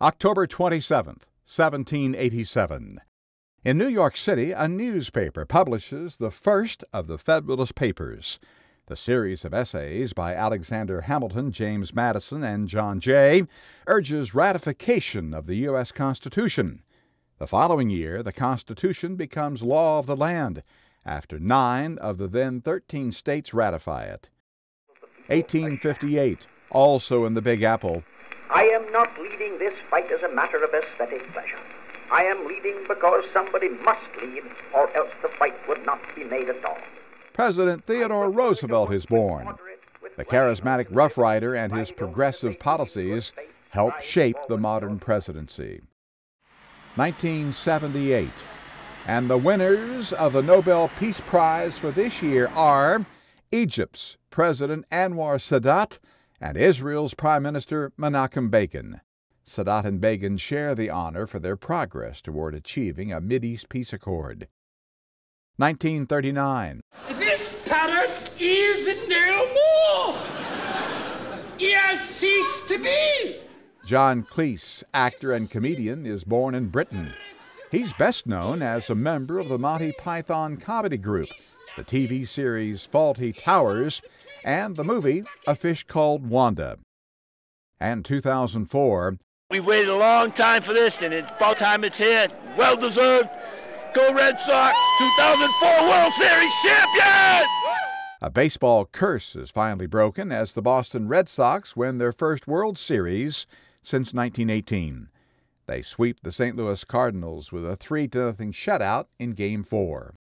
October 27th, 1787. In New York City, a newspaper publishes the first of the Federalist Papers. The series of essays by Alexander Hamilton, James Madison, and John Jay urges ratification of the U.S. Constitution. The following year, the Constitution becomes law of the land after nine of the then 13 states ratify it. 1858, also in the Big Apple, I am not leading this fight as a matter of aesthetic pleasure. I am leading because somebody must lead, or else the fight would not be made at all. President Theodore Roosevelt is born. The charismatic Rough Rider and his progressive policies helped shape the modern presidency. 1978. And the winners of the Nobel Peace Prize for this year are Egypt's President Anwar Sadat and Israel's Prime Minister Menachem Begin. Sadat and Begin share the honor for their progress toward achieving a Mideast peace accord. 1939. This parrot is no more. He has ceased to be. John Cleese, actor and comedian, is born in Britain. He's best known as a member of the Monty Python comedy group, the TV series Fawlty Towers, and the movie A Fish Called Wanda. And 2004, we waited a long time for this, and it's about time it's here. Well deserved. Go Red Sox, 2004 World Series champions! A baseball curse is finally broken as the Boston Red Sox win their first World Series since 1918. They sweep the St. Louis Cardinals with a 3 0 shutout in Game 4.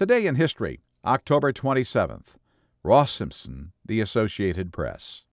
Today in History, October 27th. Ross Simpson, The Associated Press.